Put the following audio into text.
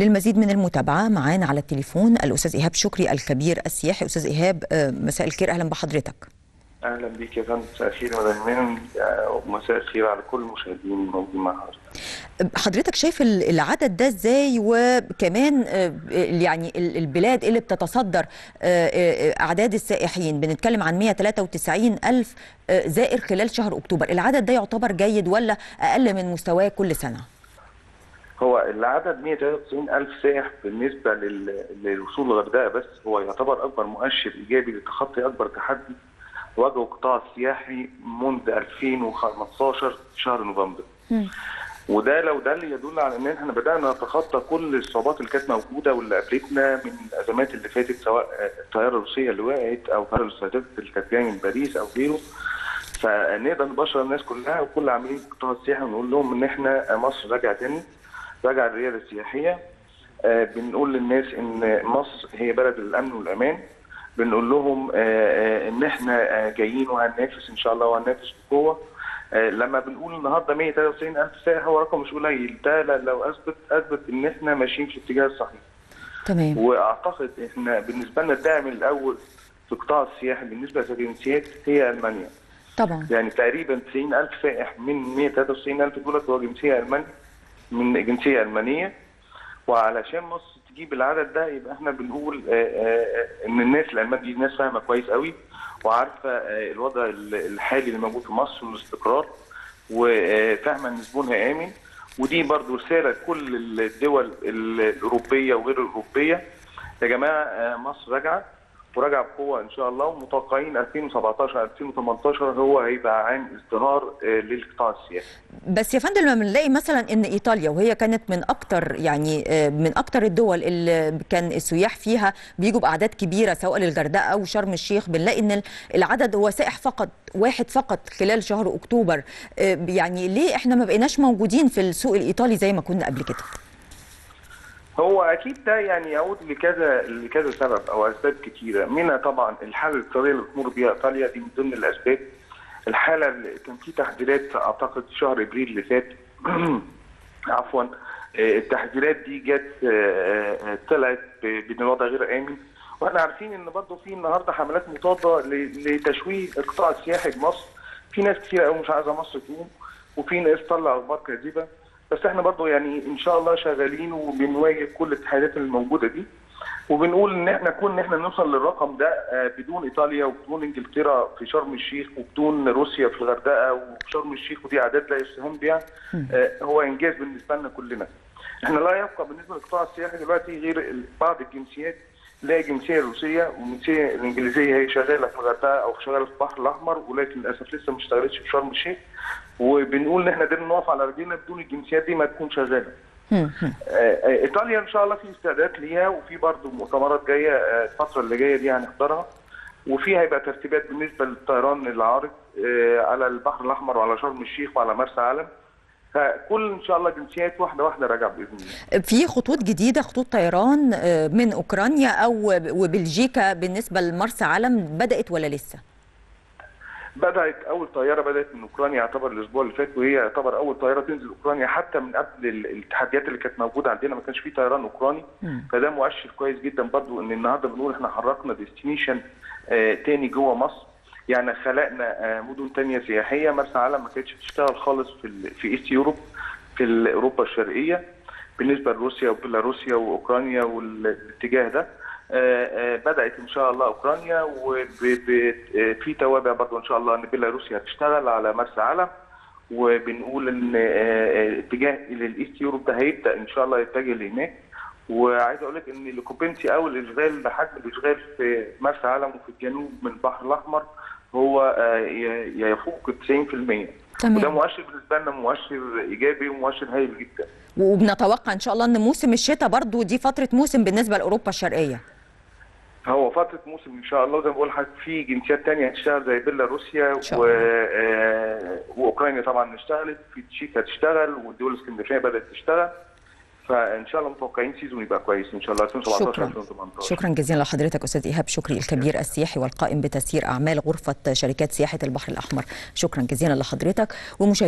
للمزيد من المتابعة معانا على التليفون الأستاذ إيهاب شكري الخبير السياحي. أستاذ إيهاب آه، مساء الخير. أهلا بحضرتك. أهلا بيك يا فندم. مساء الخير مدام ومساء الخير على كل المشاهدين الموجودين مع حضرتك حضرتك شايف ال- العدد ده إزاي؟ وكمان آه، يعني ال- البلاد اللي بتتصدر آه، آه، أعداد السائحين. بنتكلم عن 193 ألف آه، زائر خلال شهر أكتوبر. العدد ده يعتبر جيد ولا أقل من مستواه كل سنة؟ هو العدد 193 ألف سائح بالنسبة لل- للوصول للغردقة بس هو يعتبر أكبر مؤشر إيجابي لتخطي أكبر تحدي واجهه القطاع السياحي منذ 2015 شهر نوفمبر. وده لو ده اللي يدل على إن إحنا بدأنا نتخطى كل الصعوبات اللي كانت موجودة واللي قابلتنا من الأزمات اللي فاتت سواء الطيارة الروسية اللي وقعت أو طيارة الاستراتيجيه اللي كانت جاية من باريس أو غيره. فنقدر نبشر الناس كلها وكل عاملين القطاع السياحي ونقول لهم إن إحنا مصر راجعة تاني. راجعه الرياده السياحية آه، بنقول للناس إن مصر هي بلد الأمن والأمان. بنقول لهم آه، آه، إن إحنا جايين وهننافس إن شاء الله وهننافس بقوة. لما بنقول النهارده 193 ألف سائح هو رقم مش قليل. ده لو أثبت أثبت إن إحنا ماشيين في الاتجاه الصحيح. تمام. وأعتقد إحنا بالنسبة لنا الداعم الأول في القطاع السياحي بالنسبة للجنسيات هي ألمانيا. طبعا. يعني تقريبا 90 ألف سائح من 193 ألف دولت هو جنسية المانيا من جنسيه المانيه وعلشان مصر تجيب العدد ده يبقى إحنا بنقول آه، آه، إن الناس الألمان دي ناس فاهمة كويس قوي وعارفة آه، الوضع ال- الحالي اللي موجود في مصر والاستقرار وفاهمة إن زبونها آمن. ودي برضو رسالة لكل الدول الأوروبية وغير الأوروبية. يا جماعة مصر راجعة. وراجعه بقوة إن شاء الله. ومتوقعين 2017 2018 هو هيبقى عام ازدهار آه، للقطاع السياحي بس يا فندم لما بنلاقي مثلا إن إيطاليا وهي كانت من أكتر يعني آه، من أكتر الدول اللي كان السياح فيها بيجوا بأعداد كبيرة سواء للغردقة أو شرم الشيخ بنلاقي إن العدد هو سائح فقط واحد فقط خلال شهر أكتوبر. آه، يعني ليه إحنا ما بقيناش موجودين في السوق الإيطالي زي ما كنا قبل كده؟ هو أكيد ده يعني يعود لكذا لكذا سبب أو أسباب كتيرة. منها طبعا الحالة الاقتصادية اللي بتمر بيها إيطاليا دي من ضمن الأسباب. الحالة اللي كان في تحذيرات أعتقد شهر إبريل اللي فات. عفوا. آه، التحذيرات دي جت آه، آه، طلعت بإن الوضع غير آمن. وإحنا عارفين إن برضه في النهارده حملات مضاده لتشويه القطاع السياحي بمصر في ناس كتير قوي مش عايزة مصر تقوم. وفي ناس طلع أخبار كاذبة. بس إحنا برضه يعني إن شاء الله شغالين وبنواجه كل التحديات الموجوده دي. وبنقول إن إحنا كون إن إحنا نوصل للرقم ده آه، بدون إيطاليا وبدون إنجلترا في شرم الشيخ وبدون روسيا في الغردقة وفي شرم الشيخ ودي أعداد لا يستهان بها آه، هو إنجاز بالنسبة لنا كلنا. إحنا لا يبقى بالنسبة للقطاع السياحي دلوقتي غير بعض الجنسيات. هي الجنسية الروسية والجنسية الإنجليزية هي شغالة في الغردقة أو شغالة في البحر الأحمر ولكن للأسف لسه ما اشتغلتش في شرم الشيخ. وبنقول إن إحنا قدرنا نقف على رجلينا بدون الجنسيات دي ما تكون شغاله. آه، آه، إيطاليا إن شاء الله في استعداد ليها وفي برضه مؤتمرات جاية آه، الفترة اللي جاية دي هنحضرها. وفي هيبقى ترتيبات بالنسبة للطيران العارض على البحر الأحمر وعلى شرم الشيخ وعلى مرسى علم. فكل إن شاء الله جنسيات واحدة واحدة راجعة بإذن الله. في خطوط جديدة خطوط طيران من أوكرانيا أو وبلجيكا بالنسبة لمرسى علم بدأت ولا لسه؟ بدأت أول طيارة بدأت من أوكرانيا يعتبر الأسبوع اللي فات وهي يعتبر أول طيارة تنزل أوكرانيا حتى من قبل ال- التحديات اللي كانت موجودة عندنا ما كانش في طيران أوكراني. فده مؤشر كويس جدا برضو إن النهارده بنقول إحنا حركنا ديستنيشن آه تاني جوه مصر. يعني خلقنا آه مدن تانية سياحية مرسى علم ما كانتش بتشتغل خالص في في East Europe في أوروبا الشرقية. بالنسبة لروسيا وبيلاروسيا وأوكرانيا والاتجاه ده بدأت إن شاء الله أوكرانيا وفي توابع برضه إن شاء الله إن بيلاروسيا هتشتغل على مرسى علم وبنقول إن آه، آه، اتجاه لل East Europe ده هيبدأ إن شاء الله يتجه لهناك. وعايز أقول لك إن ال occupancy أو الإشغال بحجم الإشغال في مرسى علم وفي الجنوب من البحر الأحمر هو آه، يفوق 90% وده تمام. مؤشر بالنسبة لنا مؤشر إيجابي ومؤشر هايل جدا. وبنتوقع إن شاء الله إن موسم الشتاء برضو دي فترة موسم بالنسبة لأوروبا الشرقية. هو فترة موسم إن شاء الله زي ما بقول لحضرتك في جنسيات تانية هتشتغل زي بيلاروسيا و... آه، وأوكرانيا طبعا اشتغلت في تشيك هتشتغل والدول الاسكندنافية بدأت تشتغل. فإن شاء الله متوقعين سيزون يبقى كويس إن شاء الله 2017 شكرا. 2018 شكرا جزيلا لحضرتك أستاذ إيهاب. شكري الكبير السياحي والقائم بتسيير أعمال غرفة شركات سياحة البحر الأحمر. شكرا جزيلا لحضرتك. ومشاهدينا